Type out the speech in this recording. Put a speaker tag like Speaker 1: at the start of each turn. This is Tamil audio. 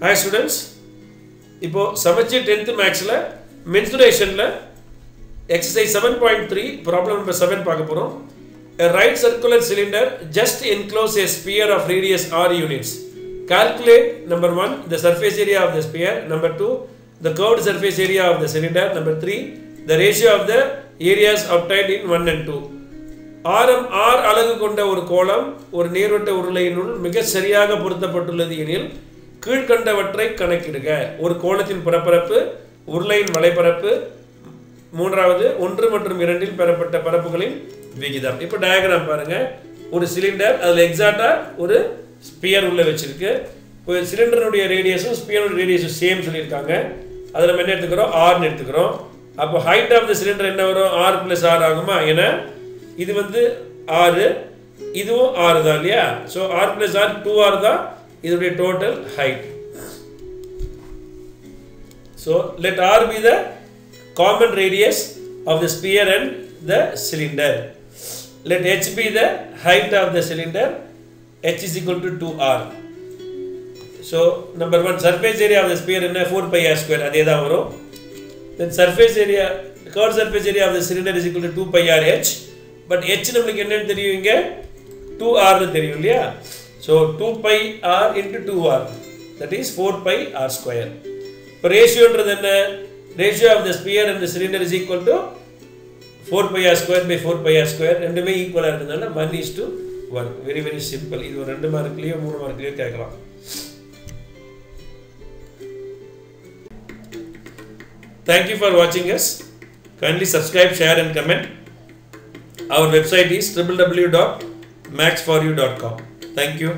Speaker 1: ஹாய் ஸ்டூடெண்ட்ஸ் இப்போ சமச்சீர் டென்த்து மேக்ஸில் மென்சுரேஷனில் exercise seven point three problem number seven பார்க்க போகிறோம் A right circular cylinder just encloses a sphere of radius r units. Calculate number one the surface area of the sphere. Number two the curved surface area of the cylinder. Number three the ratio of the areas obtained in one and two. ஆரம் ஆர் அலகு கொண்ட ஒரு கோலம் ஒரு நீர்வட்ட உருளையினுள் மிக சரியாக பொருத்தப்பட்டுள்ளது எனில் கீழ்கண்டவற்றை கணக்கிடுக ஒரு கோலத்தின் புறப்பரப்பு உருளையின் வலைப்பரப்பு மூன்றாவது ஒன்று மற்றும் இரண்டில் பெறப்பட்ட பரப்புகளின் விகிதம். இப்போ டயக்ராம் பாருங்க. ஒரு சிலிண்டர் அதில் எக்ஸாக்டாக ஒரு ஸ்பியர் உள்ள வச்சிருக்கு. இப்போ சிலிண்டருடைய ரேடியஸும் ஸ்பியருடைய ரேடியஸும் சேம் சொல்லியிருக்காங்க. அதில் நம்ம என்ன எடுத்துக்கிறோம்? ஆர்னு எடுத்துக்கிறோம். அப்போ ஹைட் ஆஃப் த சிலிண்டர் என்ன வரும்? ஆர் பிளஸ் ஆர் ஆகுமா? ஏன்னா இது வந்து ஆறு இதுவும் ஆறு தான் இல்லையா? So R plus R two R தான் இதனுடைய total height so let R be the common radius of the sphere and the cylinder let H be the height of the cylinder H is equal to two R so number one surface area of the sphere என்ன? ஃபோர் பை ஆர் ஸ்கொயர் அதே தான் வரும். Then surface area curve surface area of the cylinder is equal to two pi R H but H நம்மளுக்கு என்னன்னு தெரியும் இங்கே? டூ ஆர்னு தெரியும் இல்லையா? So two pi R into two R that is four pi R square இப்போ ரேஷியோன்றது என்ன? Ratio of the sphere and cylinder is equal to four pi r square by four pi r square ரெண்டுமே ஈக்குவலாக இருக்கிறதுனால one is to one very very simple இது ஒரு ரெண்டு மார்க்லேயோ மூணு மார்க்லேயோ கேட்கலாம் Thank you for watching us. Kindly subscribe, share, and comment. Our website is www.maxforyou.com. Thank you.